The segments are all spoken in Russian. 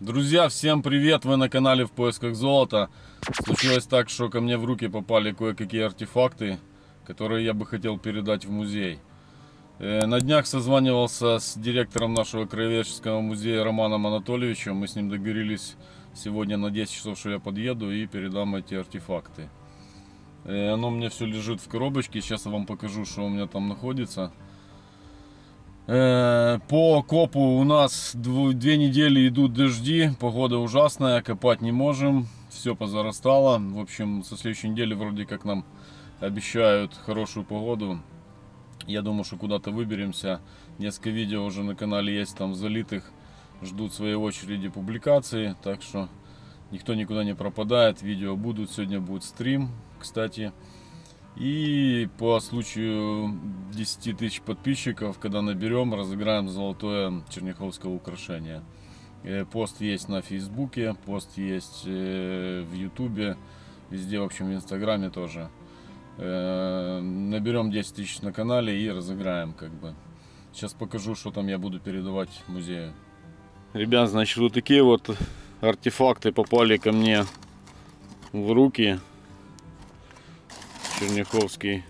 Друзья, всем привет! Вы на канале в поисках золота. Случилось так, что ко мне в руки попали кое-какие артефакты, которые я бы хотел передать в музей. Э, на днях созванивался с директором нашего краеведческого музея Романом Анатольевичем. Мы с ним договорились сегодня на 10 часов, что я подъеду и передам эти артефакты. Э, оно мне все лежит в коробочке. Сейчас я вам покажу, что у меня там находится. Э, по копу у нас две недели идут дожди, погода ужасная, копать не можем, все позарастало. В общем, со следующей недели вроде как нам обещают хорошую погоду. Я думаю, что куда-то выберемся. Несколько видео уже на канале есть там залитых, ждут своей очереди публикации, так что никто никуда не пропадает, видео будут, сегодня будет стрим, кстати. И по случаю 10 тысяч подписчиков, когда наберем, разыграем золотое черняховское украшение. Э, пост есть на Фейсбуке, пост есть э, в Ютубе, везде, в общем, в Инстаграме тоже. Э, наберем 10 тысяч на канале и разыграем, как бы. Сейчас покажу, что там я буду передавать музею. Ребят, значит, вот такие вот артефакты попали ко мне в руки черняховский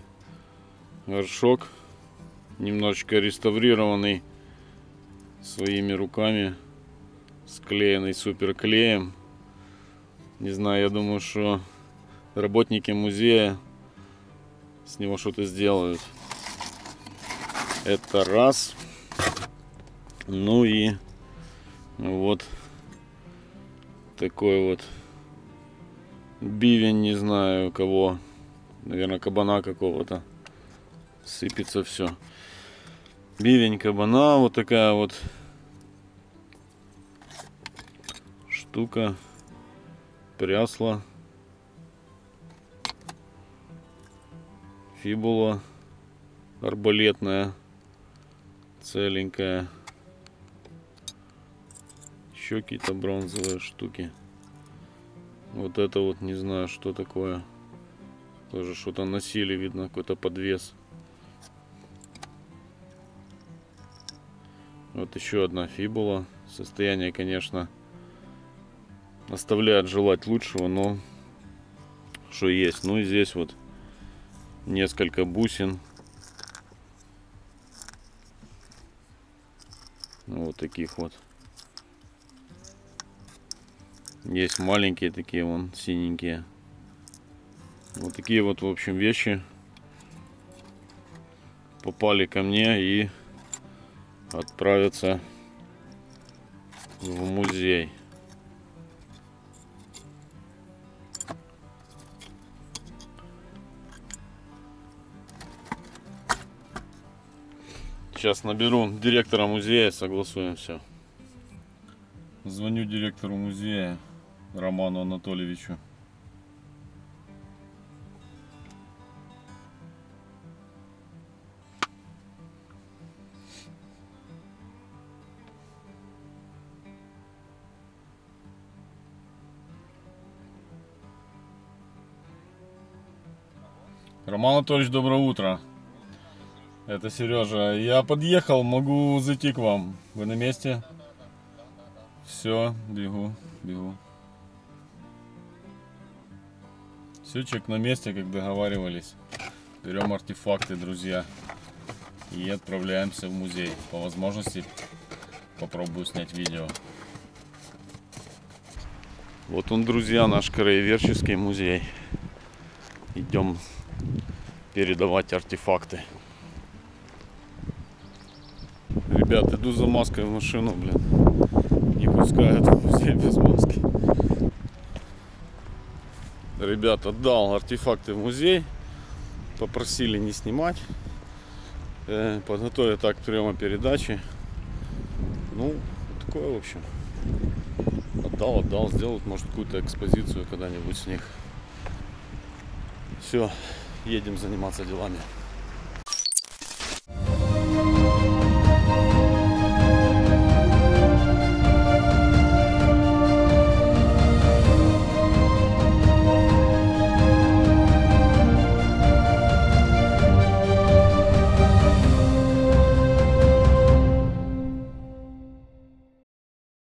горшок немножечко реставрированный своими руками склеенный супер клеем не знаю я думаю что работники музея с него что-то сделают. Это раз. Ну и вот такой вот бивень не знаю кого наверное, кабана какого-то. Сыпется все. Бивень кабана, вот такая вот штука. Прясла. Фибула арбалетная, целенькая. Еще какие-то бронзовые штуки. Вот это вот не знаю, что такое. Тоже что-то носили, видно, какой-то подвес. Вот еще одна фибула. Состояние, конечно, оставляет желать лучшего, но что есть. Ну и здесь вот несколько бусин. Вот таких вот. Есть маленькие такие вон синенькие. Вот такие вот, в общем, вещи попали ко мне и отправятся в музей. Сейчас наберу директора музея, согласуем все. Звоню директору музея Роману Анатольевичу. Роман Анатольевич, доброе утро. Это Сережа. Я подъехал, могу зайти к вам. Вы на месте? Все, бегу, бегу. Человек на месте, как договаривались. Берем артефакты, друзья. И отправляемся в музей. По возможности попробую снять видео. Вот он, друзья, наш краеведческий музей. Идем передавать артефакты. Ребят, иду за маской в машину, блин. Не пускают в музей без маски. Ребят, отдал артефакты в музей. Попросили не снимать. Э, подготовить так приема передачи. Ну, такое, в общем. Отдал, отдал, сделают, может, какую-то экспозицию когда-нибудь с них. Все, едем заниматься делами.